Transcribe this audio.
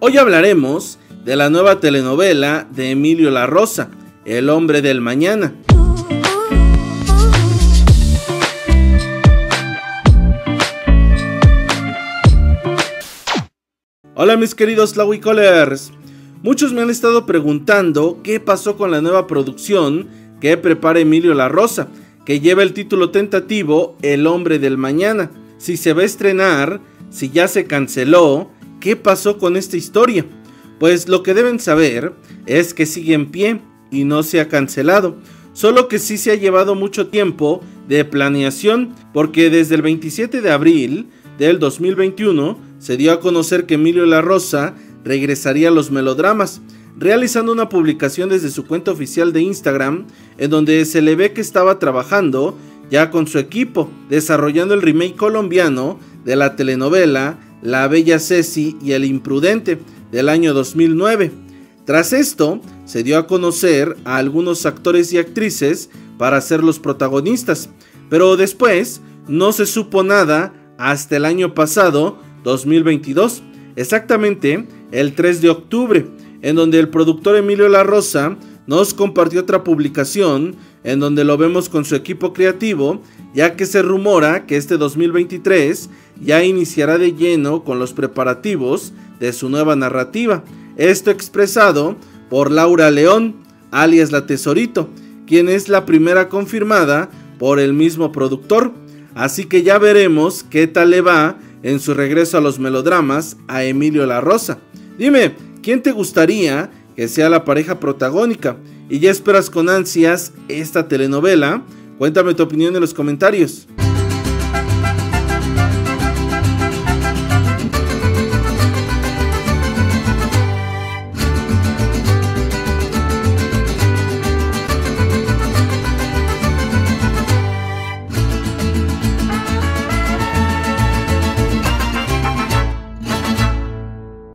Hoy hablaremos de la nueva telenovela de Emilio La Rosa, El hombre del mañana. Hola mis queridos Lawicolers. Muchos me han estado preguntando qué pasó con la nueva producción que prepara Emilio La Rosa, que lleva el título tentativo El hombre del mañana. Si se va a estrenar, si ya se canceló, ¿qué pasó con esta historia? Pues lo que deben saber es que sigue en pie y no se ha cancelado, solo que sí se ha llevado mucho tiempo de planeación, porque desde el 27 de abril del 2021 se dio a conocer que Emilio La Rosa regresaría a los melodramas, realizando una publicación desde su cuenta oficial de Instagram en donde se le ve que estaba trabajando ya con su equipo, desarrollando el remake colombiano de la telenovela La Bella Ceci y el Imprudente del año 2009. Tras esto, se dio a conocer a algunos actores y actrices para ser los protagonistas, pero después no se supo nada hasta el año pasado 2022, exactamente el 3 de octubre, en donde el productor Emilio La Rosa nos compartió otra publicación en donde lo vemos con su equipo creativo, ya que se rumora que este 2023 ya iniciará de lleno con los preparativos de su nueva narrativa. Esto expresado por Laura León, alias La Tesorito, quien es la primera confirmada por el mismo productor. Así que ya veremos qué tal le va en su regreso a los melodramas a Emilio La Rosa. Dime, ¿quién te gustaría que sea la pareja protagónica? ¿Y ya esperas con ansias esta telenovela? Cuéntame tu opinión en los comentarios.